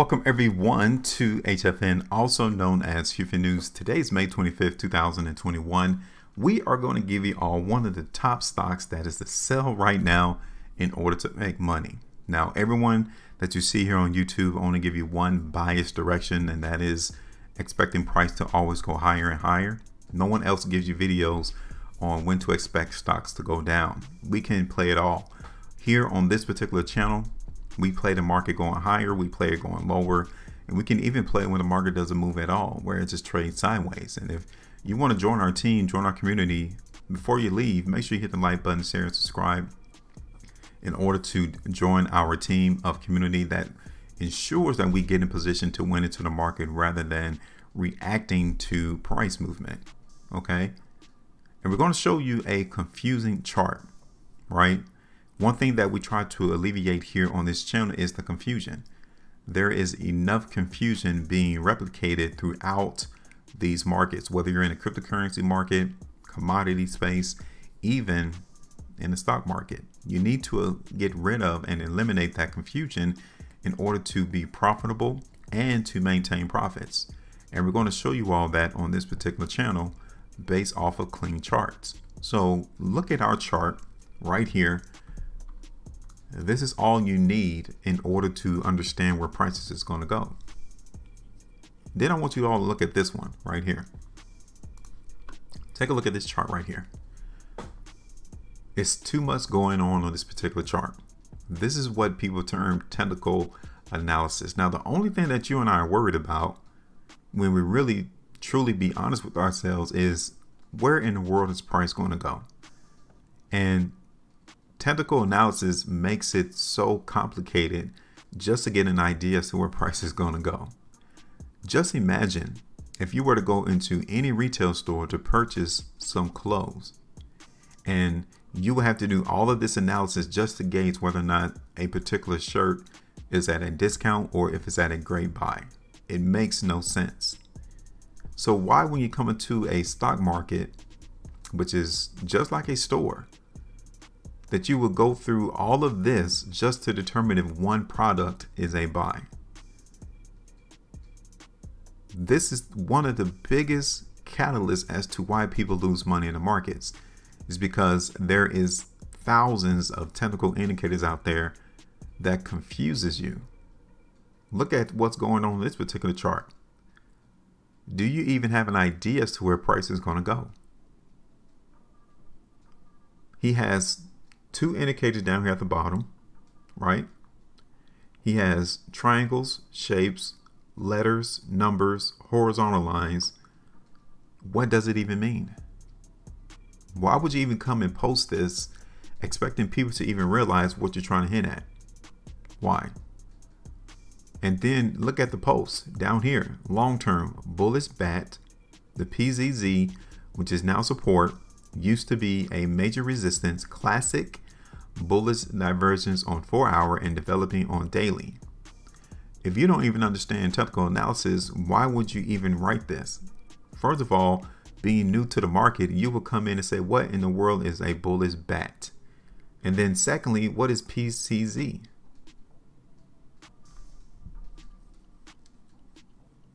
Welcome everyone to HFN, also known as HueFin News. Today is May 25th, 2021. We are going to give you all one of the top stocks that is to sell right now in order to make money. Now, everyone that you see here on YouTube only give you one biased direction, and that is expecting price to always go higher and higher. No one else gives you videos on when to expect stocks to go down. We can play it all. Here on this particular channel, we play the market going higher, we play it going lower, and we can even play when the market doesn't move at all, where it just trades sideways. And if you want to join our team, join our community, before you leave, make sure you hit the like button, share, and subscribe in order to join our team of community that ensures that we get in position to win into the market rather than reacting to price movement. Okay. And we're going to show you a confusing chart, right? One thing that we try to alleviate here on this channel is the confusion. There is enough confusion being replicated throughout these markets, whether you're in a cryptocurrency market, commodity space, even in the stock market. You need to uh, get rid of and eliminate that confusion in order to be profitable and to maintain profits. And we're going to show you all that on this particular channel based off of clean charts. So look at our chart right here this is all you need in order to understand where prices is going to go. Then I want you all to look at this one right here. Take a look at this chart right here. It's too much going on on this particular chart. This is what people term technical analysis. Now, the only thing that you and I are worried about when we really truly be honest with ourselves is where in the world is price going to go? And technical analysis makes it so complicated just to get an idea as to where price is going to go. Just imagine if you were to go into any retail store to purchase some clothes and you would have to do all of this analysis just to gauge whether or not a particular shirt is at a discount or if it's at a great buy. It makes no sense. So why when you come into a stock market, which is just like a store, that you will go through all of this just to determine if one product is a buy. This is one of the biggest catalysts as to why people lose money in the markets is because there is thousands of technical indicators out there that confuses you. Look at what's going on in this particular chart. Do you even have an idea as to where price is going to go? He has two indicators down here at the bottom, right? He has triangles, shapes, letters, numbers, horizontal lines. What does it even mean? Why would you even come and post this expecting people to even realize what you're trying to hint at? Why? And then look at the post down here, long-term bullish bat, the PZZ, which is now support, used to be a major resistance, classic bullish divergence on 4 hour and developing on daily. If you don't even understand technical analysis, why would you even write this? First of all, being new to the market, you will come in and say, what in the world is a bullish bat? And then secondly, what is PCZ?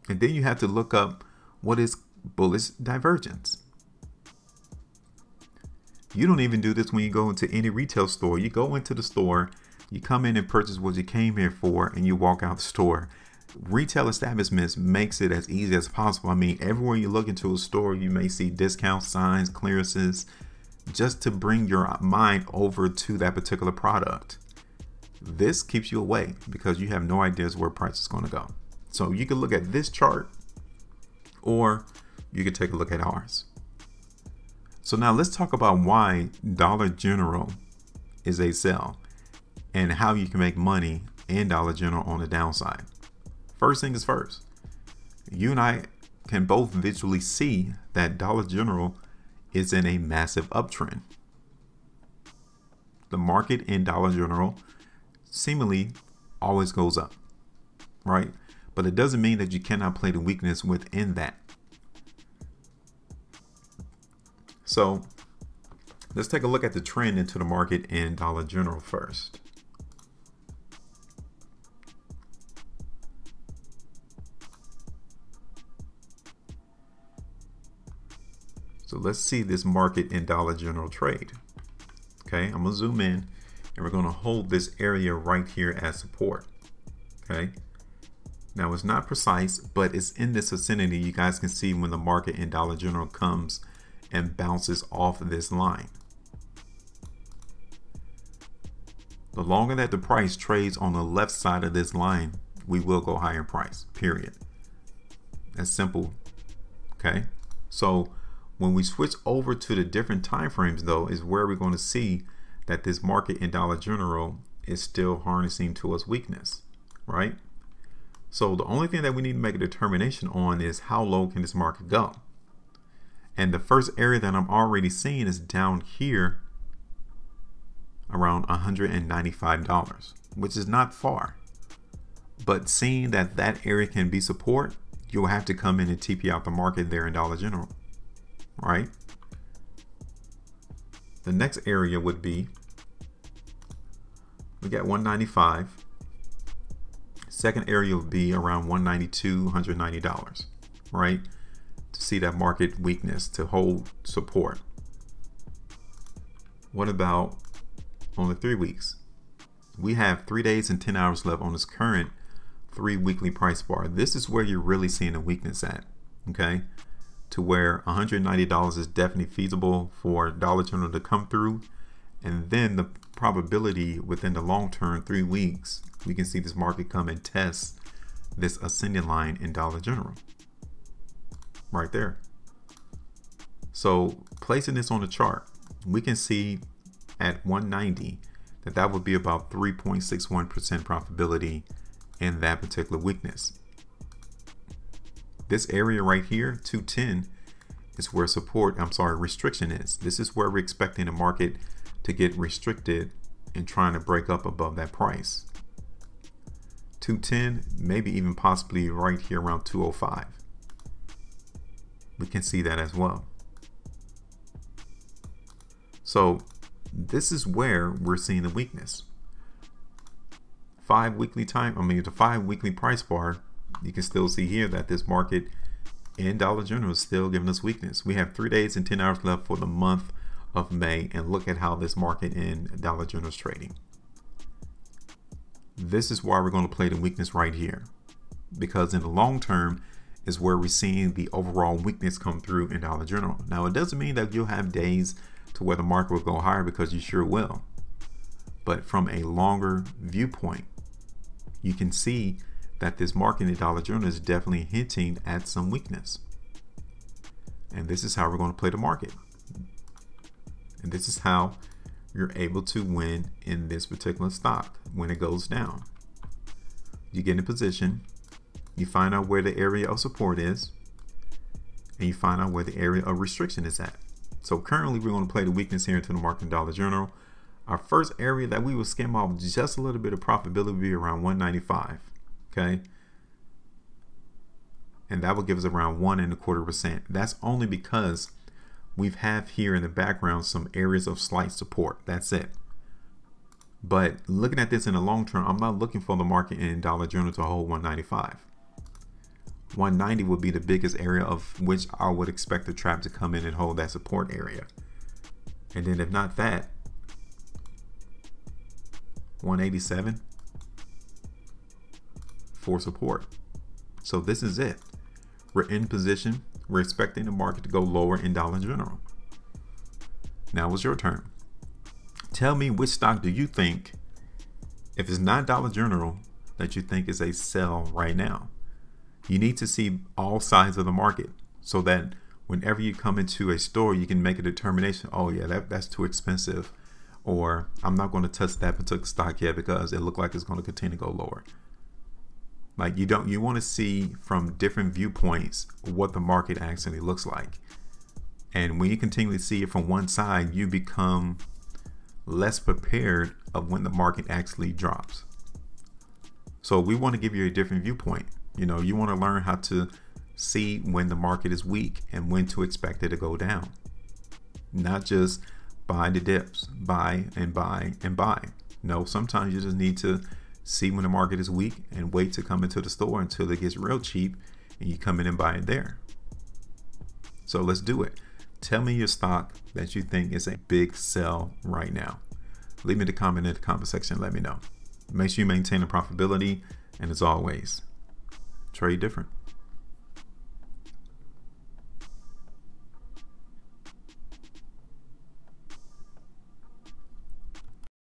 And then you have to look up what is bullish divergence. You don't even do this when you go into any retail store. You go into the store, you come in and purchase what you came here for, and you walk out the store. Retail establishments makes it as easy as possible. I mean, everywhere you look into a store, you may see discount signs, clearances, just to bring your mind over to that particular product. This keeps you away because you have no ideas where price is going to go. So you can look at this chart or you can take a look at ours. So now let's talk about why Dollar General is a sell and how you can make money in Dollar General on the downside. First thing is first, you and I can both visually see that Dollar General is in a massive uptrend. The market in Dollar General seemingly always goes up, right? But it doesn't mean that you cannot play the weakness within that. So let's take a look at the trend into the market in Dollar General first. So let's see this market in Dollar General trade. Okay, I'm gonna zoom in and we're gonna hold this area right here as support. Okay, now it's not precise, but it's in this vicinity. You guys can see when the market in Dollar General comes and bounces off this line. The longer that the price trades on the left side of this line, we will go higher price, period. That's simple, okay? So when we switch over to the different time frames though, is where we're gonna see that this market in Dollar General is still harnessing to its weakness, right? So the only thing that we need to make a determination on is how low can this market go? And the first area that I'm already seeing is down here around $195, which is not far. But seeing that that area can be support, you'll have to come in and TP out the market there in Dollar General, right? The next area would be, we got 195. Second area would be around 192, $190, right? See that market weakness, to hold support. What about only three weeks. We have three days and 10 hours left on this current three weekly price bar. This is where you're really seeing a weakness at, okay? To where $190 is definitely feasible for Dollar General to come through. And then the probability within the long term, three weeks, we can see this market come and test this ascending line in Dollar General. Right there. So placing this on the chart, we can see at 190 that that would be about 3.61% profitability in that particular weakness. This area right here, 210, is where support, I'm sorry, restriction is. This is where we're expecting the market to get restricted and trying to break up above that price. 210, maybe even possibly right here around 205. We can see that as well. So this is where we're seeing the weakness. Five weekly time, I mean the five weekly price bar, you can still see here that this market in Dollar General is still giving us weakness. We have three days and 10 hours left for the month of May and look at how this market in Dollar General is trading. This is why we're going to play the weakness right here because in the long term is where we're seeing the overall weakness come through in Dollar General. Now it doesn't mean that you'll have days to where the market will go higher because you sure will. But from a longer viewpoint, you can see that this market in Dollar General is definitely hinting at some weakness. And this is how we're going to play the market. And this is how you're able to win in this particular stock when it goes down. You get in a position, you find out where the area of support is, and you find out where the area of restriction is at. So currently we're going to play the weakness here into the market Dollar General. Our first area that we will skim off just a little bit of profitability will be around 195. Okay. And that will give us around one and a quarter percent. That's only because we've have here in the background some areas of slight support. That's it. But looking at this in the long term, I'm not looking for the market in Dollar General to hold 195. 190 would be the biggest area of which I would expect the trap to come in and hold that support area. And then if not that, 187 for support. So this is it. We're in position. We're expecting the market to go lower in Dollar General. Now it's your turn. Tell me which stock do you think, if it's not Dollar General, that you think is a sell right now? You need to see all sides of the market so that whenever you come into a store, you can make a determination. Oh yeah, that, that's too expensive, or I'm not going to touch that particular stock yet because it looked like it's going to continue to go lower. Like you don't, you want to see from different viewpoints what the market actually looks like. And when you continually see it from one side, you become less prepared of when the market actually drops. So we want to give you a different viewpoint. You know, you want to learn how to see when the market is weak and when to expect it to go down. Not just buy the dips, buy and buy and buy. No, sometimes you just need to see when the market is weak and wait to come into the store until it gets real cheap and you come in and buy it there. So let's do it. Tell me your stock that you think is a big sell right now. Leave me the comment in the comment section. Let me know. Make sure you maintain the profitability. And as always, trade different.